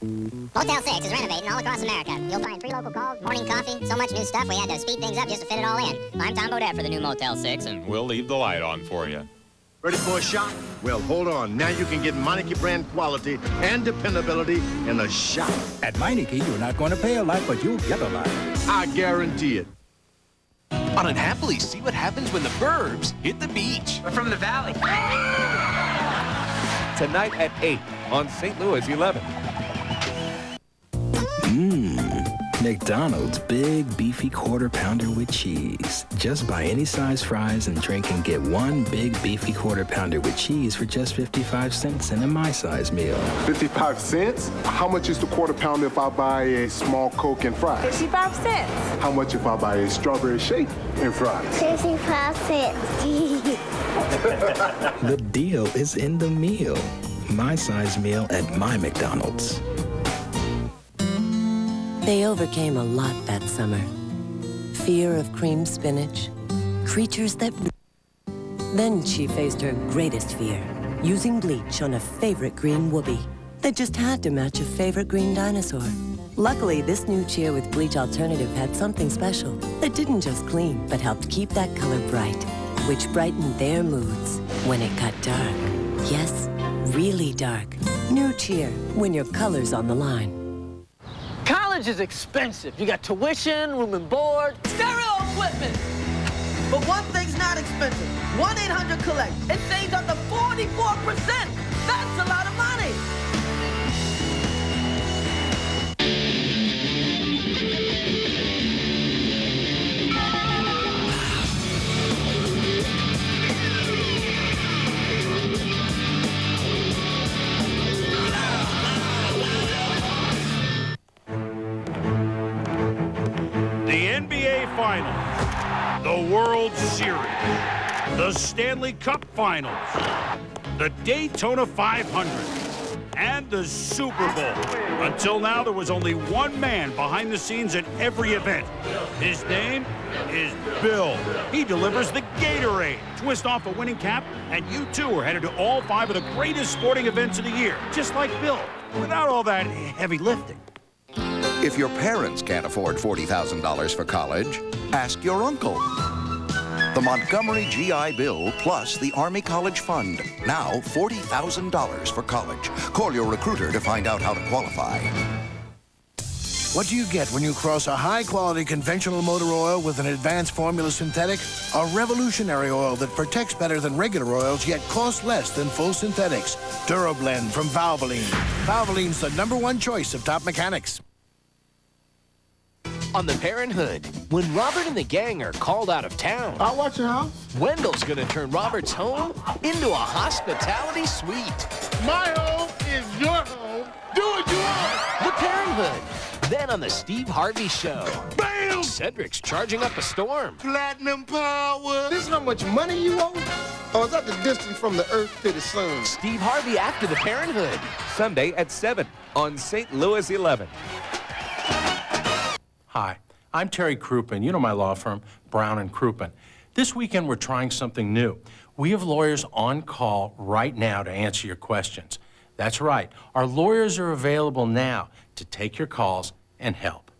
Motel 6 is renovating all across America. You'll find free local calls, morning coffee, so much new stuff we had to speed things up just to fit it all in. I'm Tom Bodett for the new Motel 6, and We'll leave the light on for you. Ready for a shot? Well, hold on. Now you can get Meineke brand quality and dependability in a shot. At Meineke, you're not going to pay a lot, but you'll get a lot. I guarantee it. On Unhappily, see what happens when the burbs hit the beach. We're from the valley. Tonight at 8 on St. Louis 11. Mmm, McDonald's Big Beefy Quarter Pounder with cheese. Just buy any size fries and drink and get one Big Beefy Quarter Pounder with cheese for just 55 cents in a My Size meal. 55 cents? How much is the quarter pounder if I buy a small Coke and fries? 55 cents. How much if I buy a strawberry shake and fries? 55 cents. The deal is in the meal. My Size meal at my McDonald's. They overcame a lot that summer. Fear of cream spinach, creatures that... Then she faced her greatest fear, using bleach on a favorite green whoopee that just had to match a favorite green dinosaur. Luckily, this new cheer with bleach alternative had something special that didn't just clean, but helped keep that color bright, which brightened their moods when it got dark. Yes, really dark. New cheer, when your color's on the line. College is expensive. You got tuition, room and board, stereo equipment. But one thing's not expensive. 1-800-COLLECT. It saves up to 44%. That's a lot of money. NBA Finals, the World Series, the Stanley Cup Finals, the Daytona 500, and the Super Bowl. Until now, there was only one man behind the scenes at every event. His name is Bill. He delivers the Gatorade. Twist off a winning cap, and you too are headed to all five of the greatest sporting events of the year, just like Bill, without all that heavy lifting. If your parents can't afford $40,000 for college, ask your uncle. The Montgomery GI Bill plus the Army College Fund. Now $40,000 for college. Call your recruiter to find out how to qualify. What do you get when you cross a high-quality conventional motor oil with an advanced formula synthetic? A revolutionary oil that protects better than regular oils, yet costs less than full synthetics. Durablend from Valvoline. Valvoline's the number one choice of top mechanics. On the Parent 'Hood, when Robert and the gang are called out of town, I'll watch your house. Wendell's gonna turn Robert's home into a hospitality suite. My home is your home. Do what you want. The Parent 'Hood. Then on the Steve Harvey Show, Bam! Cedric's charging up a storm. Platinum power. This is how much money you owe? Or is that the distance from the earth to the sun? Steve Harvey after the Parent 'Hood. Sunday at 7 on St. Louis 11. Hi, I'm Terry Crouppen. You know my law firm, Brown and Crouppen. This weekend we're trying something new. We have lawyers on call right now to answer your questions. That's right. Our lawyers are available now to take your calls and help.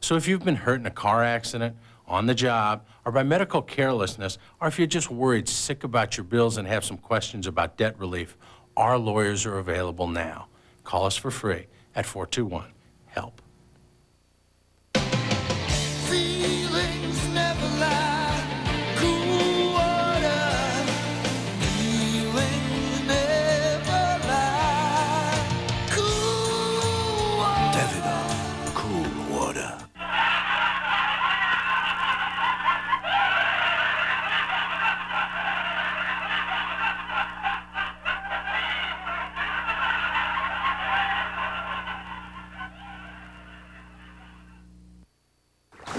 So if you've been hurt in a car accident, on the job, or by medical carelessness, or if you're just worried sick about your bills and have some questions about debt relief, our lawyers are available now. Call us for free at 421 HELP.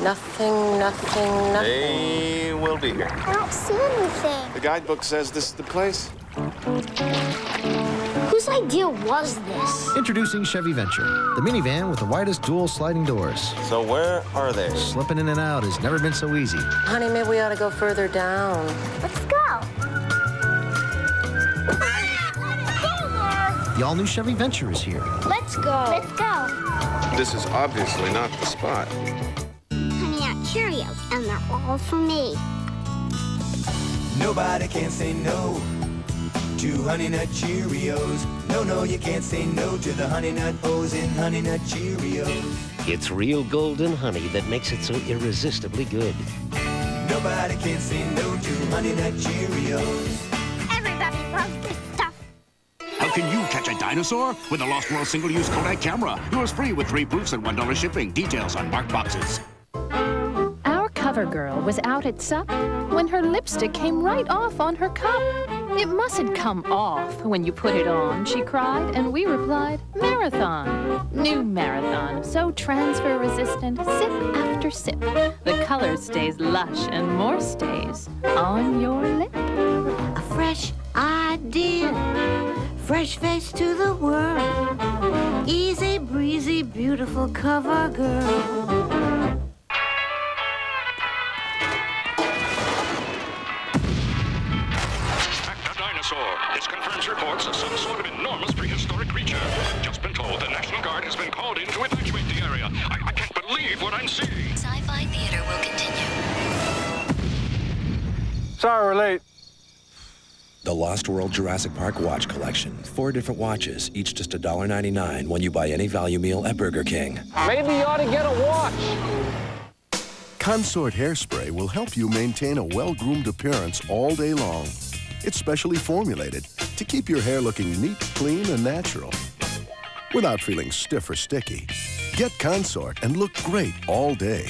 Nothing, nothing, nothing. They will be here. I don't see anything. The guidebook says this is the place. Whose idea was this? Introducing Chevy Venture, the minivan with the widest dual sliding doors. So where are they? Slipping in and out has never been so easy. Honey, maybe we ought to go further down. Let's go. The all-new Chevy Venture is here. Let's go. Let's go. This is obviously not the spot. Honey Nut Cheerios, and they're all for me. Nobody can say no to Honey Nut Cheerios. No, no, you can't say no to the Honey Nut O's in Honey Nut Cheerios. It's real golden honey that makes it so irresistibly good. Nobody can say no to Honey Nut Cheerios. Everybody loves this stuff. How can you catch a dinosaur? With a Lost World single-use Kodak camera. Yours free with three proofs and $1 shipping. Details on marked boxes. Cover girl was out at sup when her lipstick came right off on her cup. It mustn't come off when you put it on, she cried, and we replied, Marathon. New Marathon, so transfer resistant, sip after sip. The color stays lush and more stays on your lip. A fresh idea, fresh face to the world. Easy breezy, beautiful cover girl. A dinosaur. This confirms reports of some sort of enormous prehistoric creature. Just been told the National Guard has been called in to evacuate the area. I, I can't believe what I'm seeing. Sci-Fi Theater will continue. Sorry we're late. The Lost World Jurassic Park Watch Collection. Four different watches, each just $1.99 when you buy any value meal at Burger King. Maybe you ought to get a watch. Consort Hairspray will help you maintain a well-groomed appearance all day long. It's specially formulated to keep your hair looking neat, clean, and natural without feeling stiff or sticky. Get Consort and look great all day.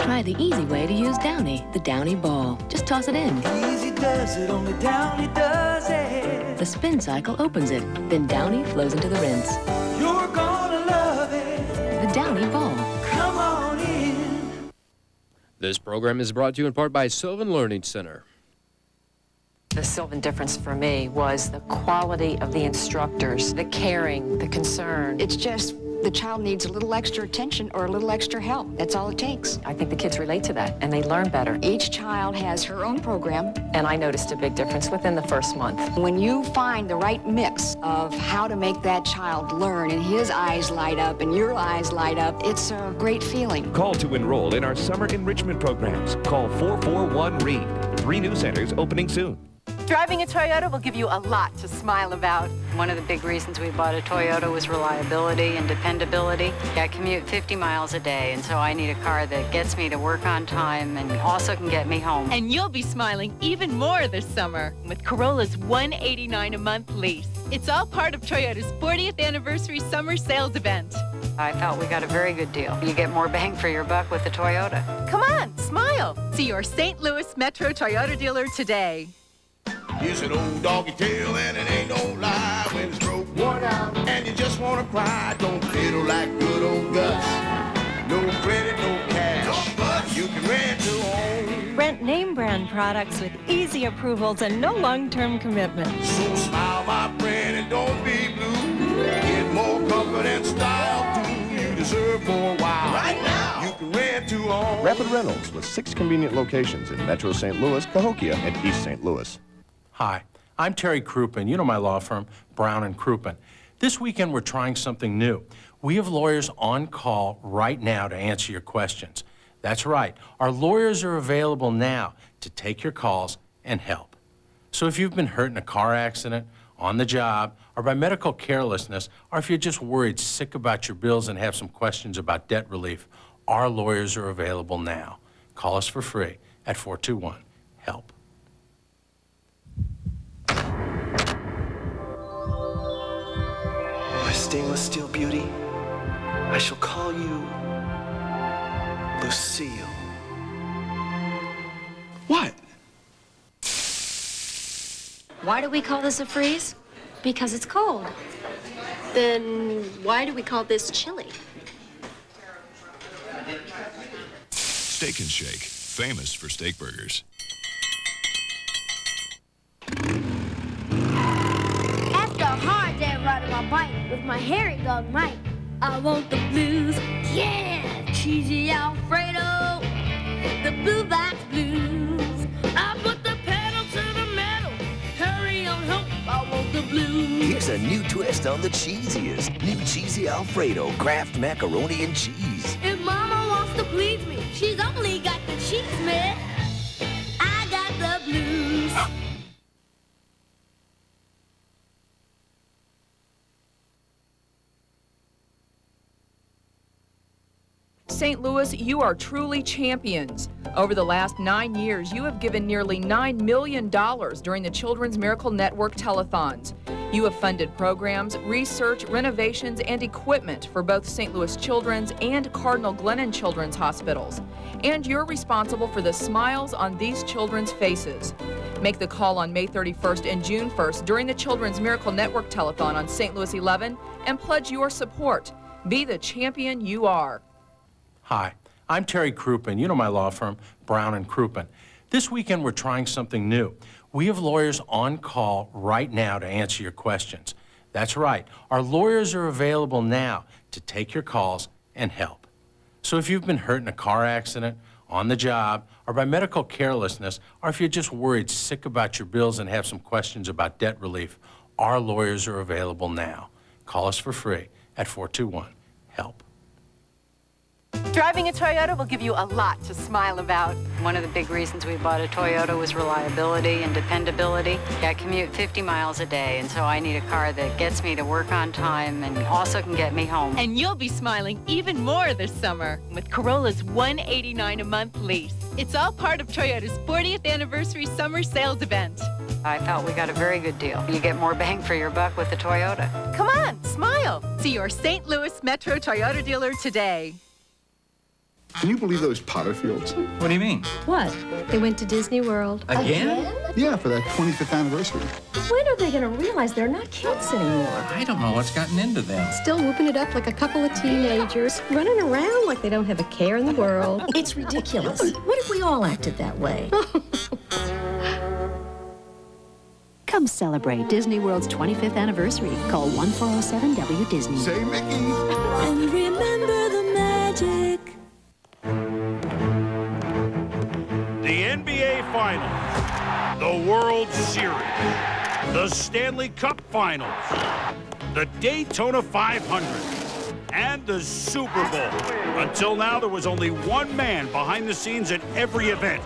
Try the easy way to use Downy, the Downy Ball. Just toss it in. Easy does it, only Downy does it. The spin cycle opens it, then Downy flows into the rinse. You're gonna love it. The Downy Ball. Come on in. This program is brought to you in part by Sylvan Learning Center. The Sylvan difference for me was the quality of the instructors, the caring, the concern. It's just the child needs a little extra attention or a little extra help. That's all it takes. I think the kids relate to that and they learn better. Each child has her own program. And I noticed a big difference within the first month. When you find the right mix of how to make that child learn and his eyes light up and your eyes light up, it's a great feeling. Call to enroll in our summer enrichment programs. Call 441-READ. Three new centers opening soon. Driving a Toyota will give you a lot to smile about. One of the big reasons we bought a Toyota was reliability and dependability. I commute 50 miles a day, and so I need a car that gets me to work on time and also can get me home. And you'll be smiling even more this summer with Corolla's 189 a month lease. It's all part of Toyota's 40th anniversary summer sales event. I thought we got a very good deal. You get more bang for your buck with the Toyota. Come on, smile. See your St. Louis Metro Toyota dealer today. Here's an old doggy tale, and it ain't no lie. When it's broke, worn out, and you just wanna cry, don't fiddle like good old Gus. No credit, no cash. You can rent to own. Rent name brand products with easy approvals and no long-term commitment. So smile, my friend, and don't be blue. Get more comfort and style too. You deserve more while. Right now, you can rent to own. Rapid Rentals with six convenient locations in Metro St. Louis, Cahokia, and East St. Louis. Hi, I'm Terry Crouppen. You know my law firm, Brown and Crouppen. This weekend we're trying something new. We have lawyers on call right now to answer your questions. That's right. Our lawyers are available now to take your calls and help. So if you've been hurt in a car accident, on the job, or by medical carelessness, or if you're just worried, sick about your bills and have some questions about debt relief, our lawyers are available now. Call us for free at 421 HELP. Stainless steel beauty, I shall call you Lucille. What? Why do we call this a freeze? Because it's cold. Then why do we call this chili? Steak and Shake, famous for steak burgers. With my hairy dog Mike, I want the blues. Yeah, cheesy Alfredo, the blue box blues. I put the pedal to the metal. Hurry on home, I want the blues. Here's a new twist on the cheesiest. New Cheesy Alfredo Kraft Macaroni and Cheese. If Mama wants to please me, she's only got the cheese, man. St. Louis, you are truly champions. Over the last nine years, you have given nearly $9 million during the Children's Miracle Network telethons. You have funded programs, research, renovations, and equipment for both St. Louis Children's and Cardinal Glennon Children's hospitals. And you're responsible for the smiles on these children's faces. Make the call on May 31st and June 1st during the Children's Miracle Network telethon on St. Louis 11 and pledge your support. Be the champion you are. Hi, I'm Terry Crouppen. You know my law firm, Brown and Crouppen. This weekend we're trying something new. We have lawyers on call right now to answer your questions. That's right. Our lawyers are available now to take your calls and help. So if you've been hurt in a car accident, on the job, or by medical carelessness, or if you're just worried sick about your bills and have some questions about debt relief, our lawyers are available now. Call us for free at 421 HELP. Driving a Toyota will give you a lot to smile about. One of the big reasons we bought a Toyota was reliability and dependability. I commute 50 miles a day, and so I need a car that gets me to work on time and also can get me home. And you'll be smiling even more this summer with Corolla's 189 a month lease. It's all part of Toyota's 40th anniversary summer sales event. I thought we got a very good deal. You get more bang for your buck with the Toyota. Come on, smile. See your St. Louis Metro Toyota dealer today. Can you believe those Potter fields? What do you mean? What? They went to Disney World. Again? Yeah, for that 25th anniversary. When are they going to realize they're not kids anymore? I don't know what's gotten into them. Still whooping it up like a couple of teenagers, running around like they don't have a care in the world. It's ridiculous. What if we all acted that way? Come celebrate Disney World's 25th anniversary. Call 1407 W Disney. Say Mickey. And remember The World Series, the Stanley Cup Finals, the Daytona 500, and the Super Bowl. Until now, there was only one man behind the scenes at every event.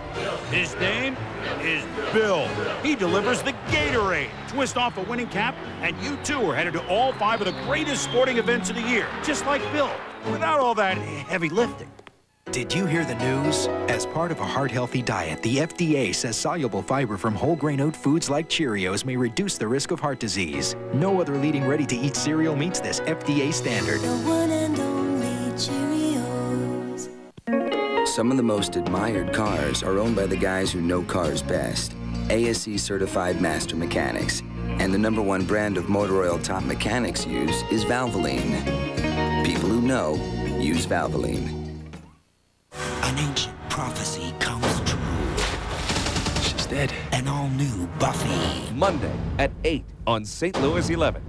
His name is Bill. He delivers the Gatorade. Twist off a winning cap, and you too are headed to all five of the greatest sporting events of the year, just like Bill, without all that heavy lifting. Did you hear the news? As part of a heart-healthy diet, the FDA says soluble fiber from whole grain oat foods like Cheerios may reduce the risk of heart disease. No other leading ready-to-eat cereal meets this FDA standard. Some of the most admired cars are owned by the guys who know cars best. ASE certified master mechanics. And the number one brand of motor oil top mechanics use is Valvoline. People who know use Valvoline. An all-new Buffy. Monday at 8 on St. Louis 11.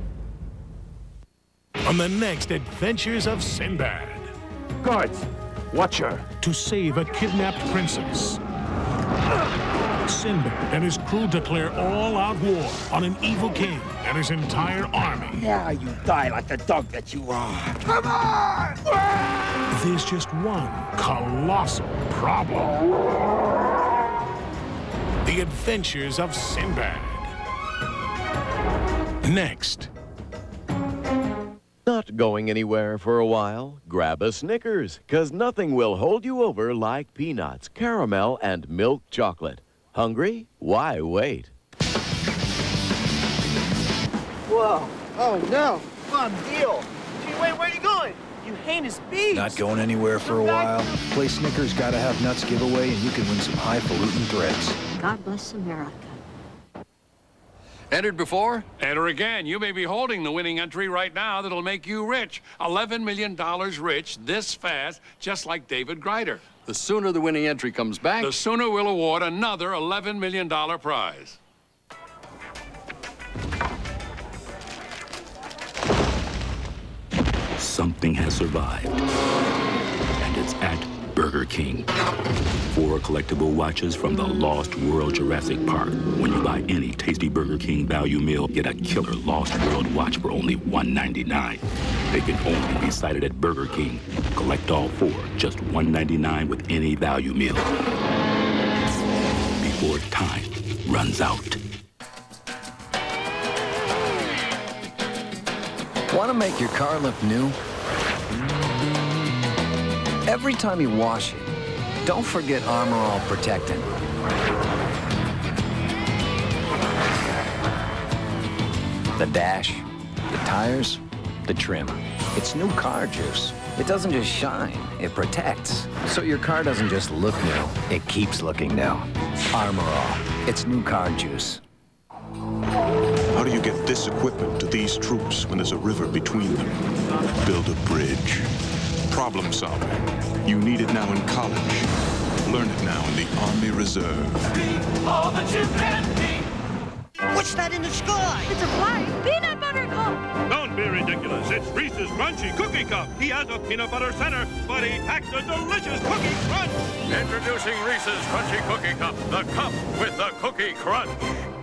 On the next adventures of Sinbad. Guards, watch her. To save a kidnapped princess. Sinbad and his crew declare all-out war on an evil king and his entire army. Now you die like the dog that you are. Come on! There's just one colossal problem. The Adventures of Sinbad. Next. Not going anywhere for a while? Grab a Snickers, because nothing will hold you over like peanuts, caramel, and milk chocolate. Hungry? Why wait? Whoa. Oh, no. Fun deal. Gee, wait, where are you going? You heinous beast. Not going anywhere for a while. Play Snickers Gotta Have Nuts giveaway and you can win some highfalutin threads. God bless America. Entered before? Enter again. You may be holding the winning entry right now that'll make you rich. $11 million rich this fast, just like David Greider. The sooner the winning entry comes back, the sooner we'll award another $11 million prize. Something has survived. And it's at Burger King. Four collectible watches from the Lost World Jurassic Park. When you buy any tasty Burger King value meal, get a killer Lost World watch for only $1.99. They can only be sighted at Burger King. Collect all four, just $1.99 with any value meal. Before time runs out. Want to make your car look new? Every time you wash it, don't forget Armor All Protectant. The dash, the tires, the trim. It's new car juice. It doesn't just shine, it protects. So your car doesn't just look new, it keeps looking new. Armor All. It's new car juice. This equipment to these troops when there's a river between them? Build a bridge. Problem solving. You need it now in college. Learn it now in the Army Reserve. All that you can be. What's that in the sky? It's a flying peanut butter cup. Don't be ridiculous. It's Reese's Crunchy Cookie Cup. He has a peanut butter center, but he packs a delicious cookie crunch. Introducing Reese's Crunchy Cookie Cup, the cup with the cookie crunch.